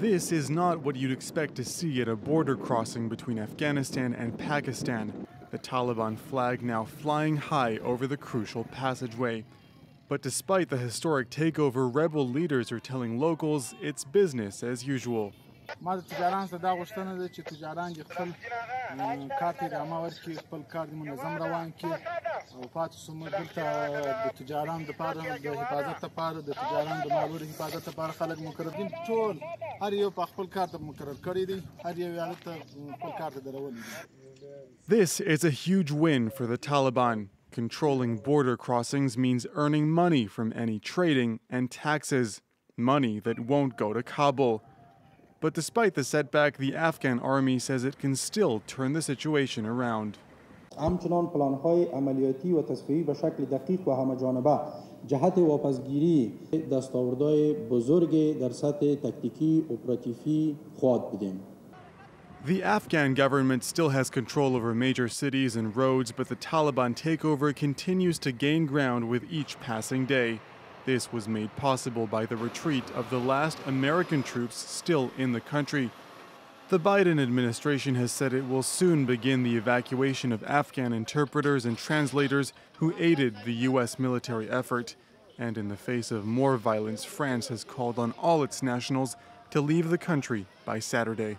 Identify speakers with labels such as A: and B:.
A: This is not what you'd expect to see at a border crossing between Afghanistan and Pakistan. The Taliban flag now flying high over the crucial passageway. But despite the historic takeover, rebel leaders are telling locals it's business as usual.
B: ما د تجاران څخه دا غوښتنه ده چې تجاران دې خپل کار ته ادامه ورکړي خپل کار دې منظم روان کړي او پاتې سو موږ دلته د تجاران دپاره د حفاظت لپاره د تجاران د مالونو حفاظت لپاره خلک مقرر دي ټول هر یو په خپل کار ته مقرر کړی دی هر یو یې هلته خپل کار ته درولي دي
A: This is a huge win for the Taliban. Controlling border crossings means earning money from any trading and taxes, money that won't go to Kabul. But despite the setback, the Afghan army says it can still turn the situation around.
C: همچنان پلانهای عملیاتی و تصفیهی به شکل دقیق و همه جانبه جهت واپسگیری دستاوردهای بزرگ در سطح تکتیکی اپراتیفی خواهد بدیم.
A: The Afghan government still has control over major cities and roads, but the Taliban takeover continues to gain ground with each passing day. This was made possible by the retreat of the last American troops still in the country. The Biden administration has said it will soon begin the evacuation of Afghan interpreters and translators who aided the U.S. military effort. And in the face of more violence, France has called on all its nationals to leave the country by Saturday.